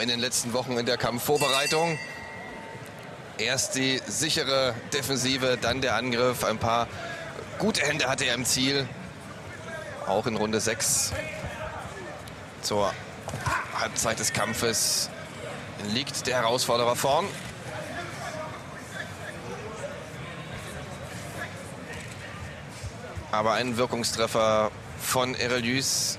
in den letzten Wochen in der Kampfvorbereitung. Erst die sichere Defensive, dann der Angriff. Ein paar gute Hände hatte er im Ziel. Auch in Runde 6 zur Halbzeit des Kampfes liegt der Herausforderer vorn. Aber ein Wirkungstreffer von Erelius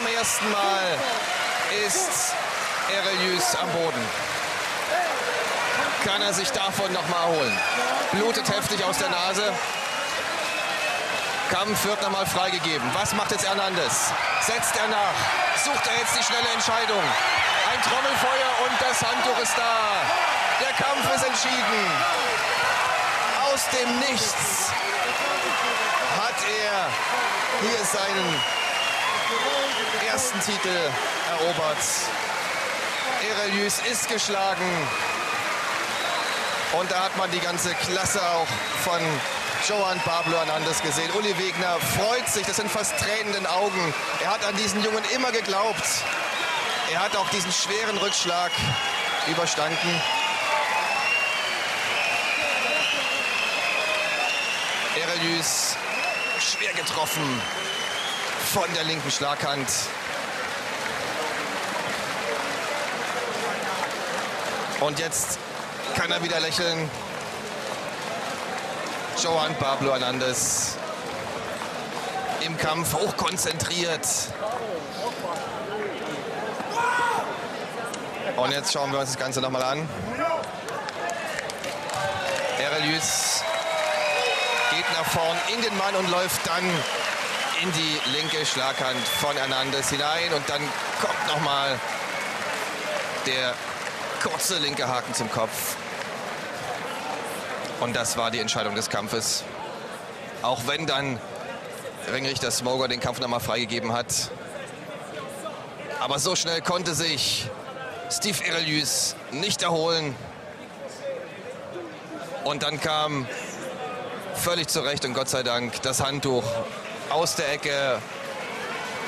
ersten Mal ist Erelius am Boden. Kann er sich davon noch mal erholen. Blutet heftig aus der Nase. Kampf wird nochmal freigegeben. Was macht jetzt Hernandez? Setzt er nach? Sucht er jetzt die schnelle Entscheidung? Ein Trommelfeuer und das Handtuch ist da. Der Kampf ist entschieden. Aus dem Nichts hat er hier seinen ersten Titel erobert. Erelius ist geschlagen. Und da hat man die ganze Klasse auch von Joan Pablo Hernandez gesehen. Uli Wegner freut sich, das sind fast Tränen in den Augen. Er hat an diesen Jungen immer geglaubt. Er hat auch diesen schweren Rückschlag überstanden. Erelius schwer getroffen von der linken Schlaghand. Und jetzt kann er wieder lächeln. Joan Pablo Hernandez im Kampf hochkonzentriert. Und jetzt schauen wir uns das Ganze nochmal an. Erelius geht nach vorn in den Mann und läuft dann in die linke Schlaghand von Hernandez hinein. Und dann kommt nochmal der kurze linke Haken zum Kopf. Und das war die Entscheidung des Kampfes. Auch wenn dann Ringrichter Smoger den Kampf nochmal freigegeben hat. Aber so schnell konnte sich Steve Erelius nicht erholen. Und dann kam völlig zurecht und Gott sei Dank das Handtuch aus der Ecke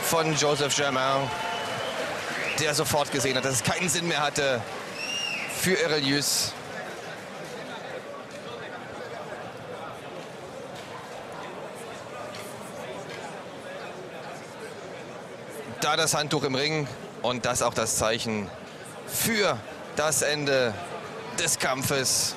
von Joseph Germain, der sofort gesehen hat, dass es keinen Sinn mehr hatte für Erelius. Da das Handtuch im Ring und das auch das Zeichen für das Ende des Kampfes.